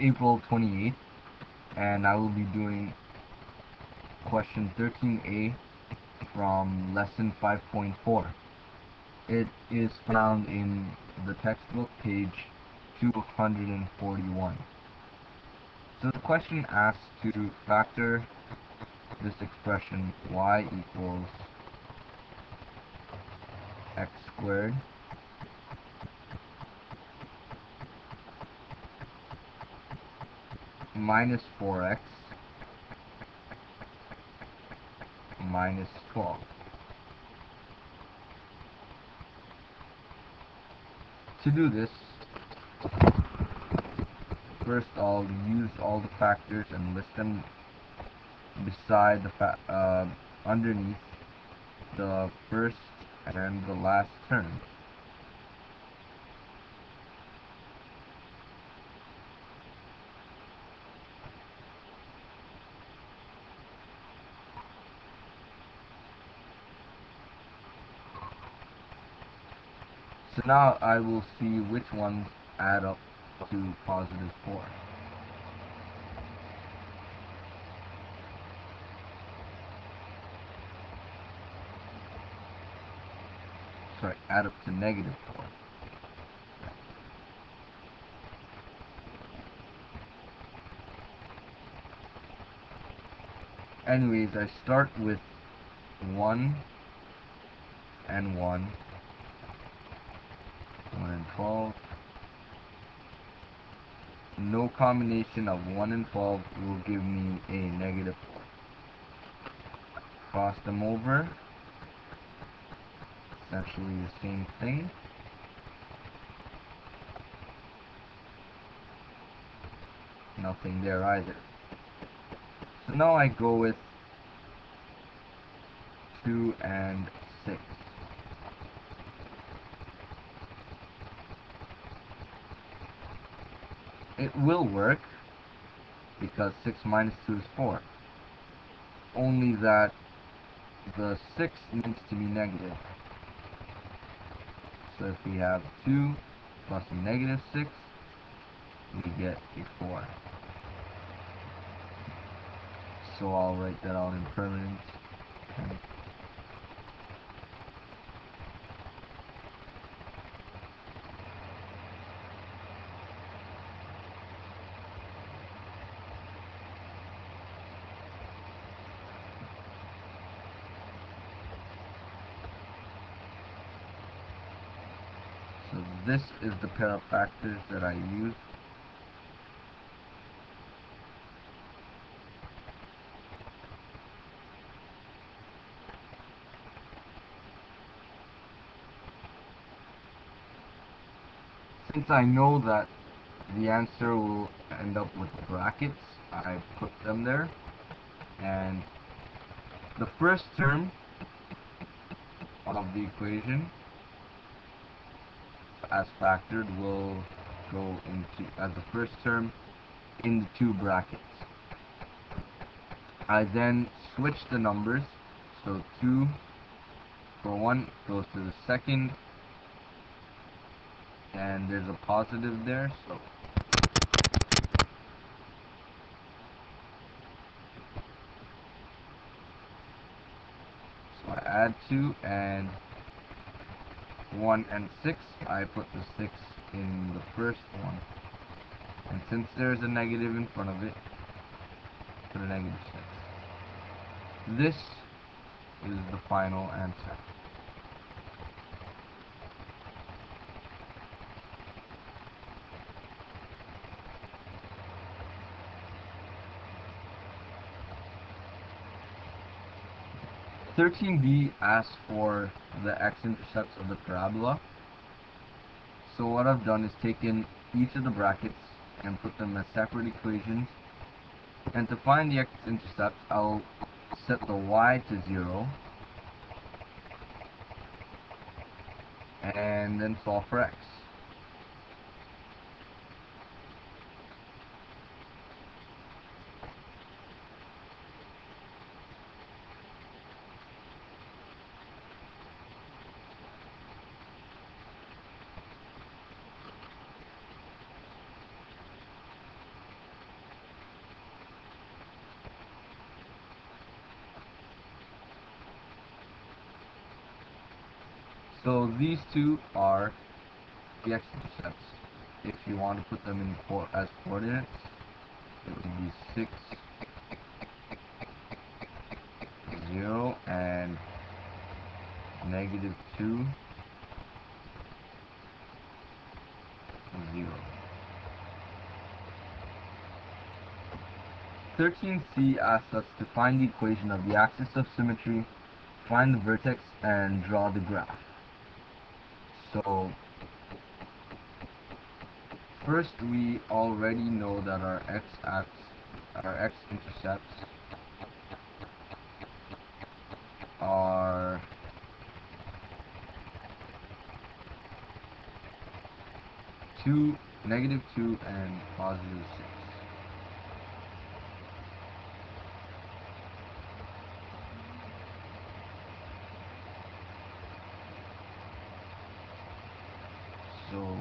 April 28th, and I will be doing question 13a from lesson 5.4. It is found in the textbook page 241. So the question asks to factor this expression y equals x squared minus 4x minus 12. To do this, first I'll use all the factors and list them beside the uh, underneath the first and the last term. So now I will see which ones add up to positive 4. Sorry, add up to negative 4. Anyways, I start with 1 and 1 1 and 12. No combination of 1 and 12 will give me a negative 4. Cross them over. Essentially the same thing. Nothing there either. So now I go with 2 and 6. It will work because 6 minus 2 is 4 only that the 6 needs to be negative. So if we have 2 plus a negative 6 we get a 4 so I'll write that out in permanent So this is the pair of factors that I use. Since I know that the answer will end up with brackets, I put them there. And the first term of the equation as factored will go into as the first term in the two brackets. I then switch the numbers, so 2 for 1 goes to the second, and there's a positive there, so. So I add 2 and 1 and 6, I put the 6 in the first one. And since there's a negative in front of it, put a negative 6. This is the final answer. Thirteen B asks for the x-intercepts of the parabola. So what I've done is taken each of the brackets and put them as separate equations. And to find the x-intercepts, I'll set the y to 0. And then solve for x. So these two are the x-intercepts. If you want to put them in co as coordinates, it would be 6, 0, and negative 2, 0. 13c asks us to find the equation of the axis of symmetry, find the vertex, and draw the graph. So, first we already know that our x-axis, our x-intercepts are two, negative two, and positive six. So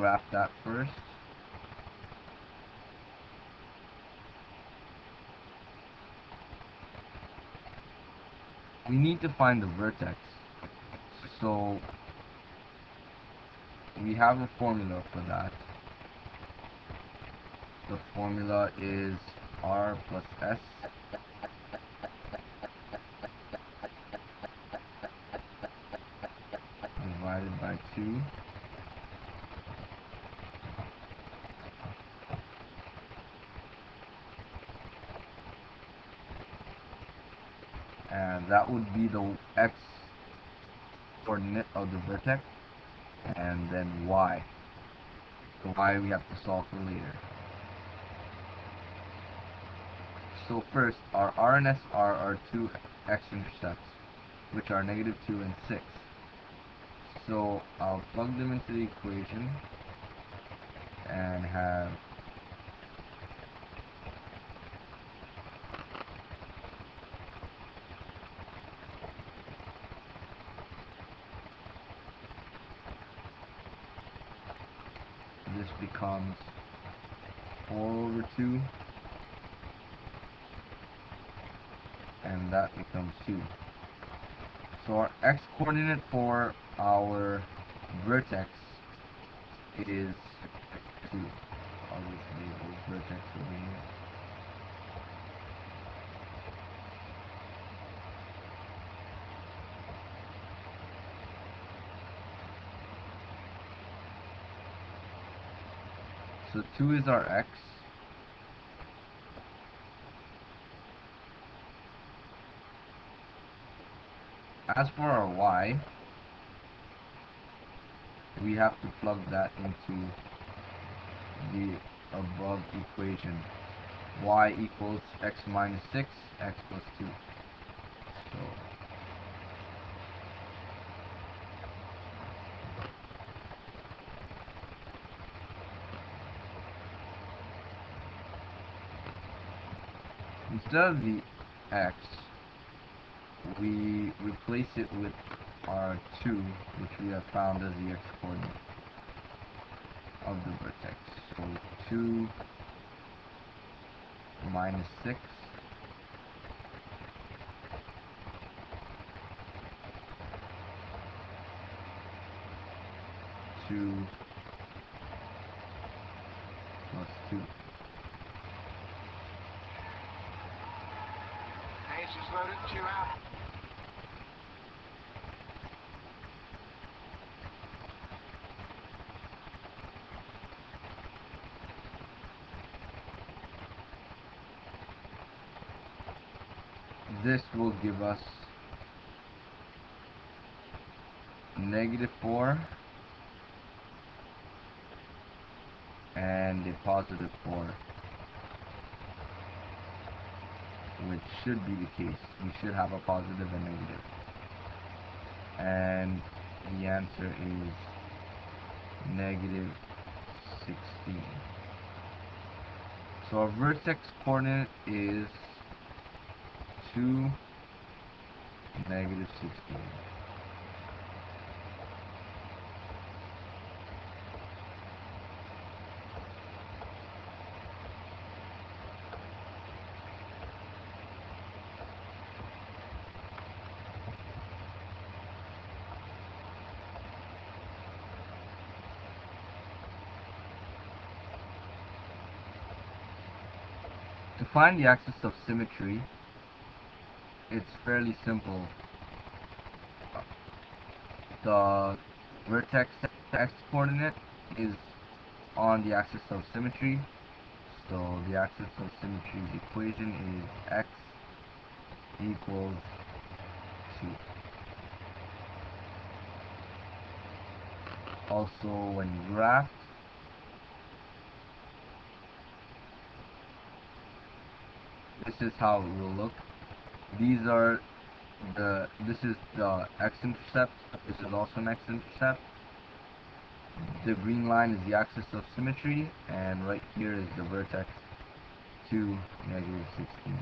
graph that first. We need to find the vertex. So we have a formula for that. The formula is r plus s divided by 2 and that would be the x coordinate of the vertex and then y. The y we have to solve for later. So first our r and s r are two x-intercepts which are negative 2 and 6 so I'll plug them into the equation and have this becomes 4 over 2 and that becomes 2 so our x coordinate for our vertex is 2 I'll just label vertex over here So 2 is our x. As for our y, we have to plug that into the above equation. y equals x minus 6, x plus 2. So instead of the x, we replace it with our 2, which we have found as the x-coordinate of the vertex. So 2 minus 6 2 plus 2. Ace is loaded, two out. This will give us negative 4 and a positive 4 which should be the case. We should have a positive and. And the answer is negative 16. So our vertex coordinate is 2, negative 16. To find the axis of symmetry, it's fairly simple. The vertex x coordinate is on the axis of symmetry. So the axis of symmetry's equation is x equals 2. Also, when you graph, this is how it will look. These are the, this is the x-intercept, this is also an x-intercept. The green line is the axis of symmetry, and right here is the vertex 2 negative 16.